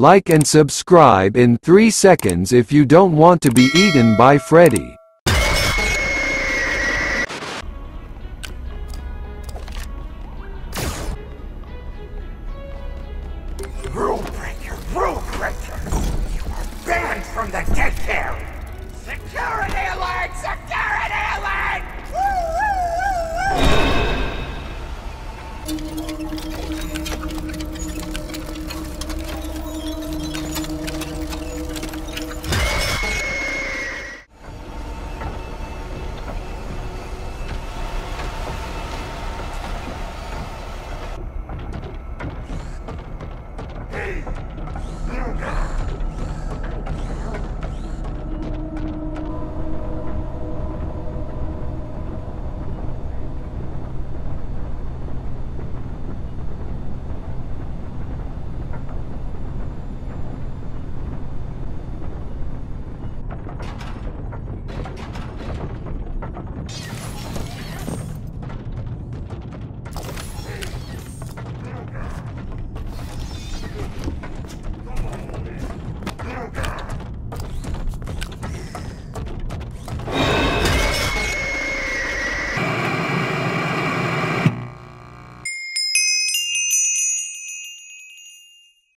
Like and subscribe in 3 seconds if you don't want to be eaten by Freddy. Rule breaker, rule breaker! You are banned from the daycare! Security alert, security alert! Woo, woo, woo, Hey!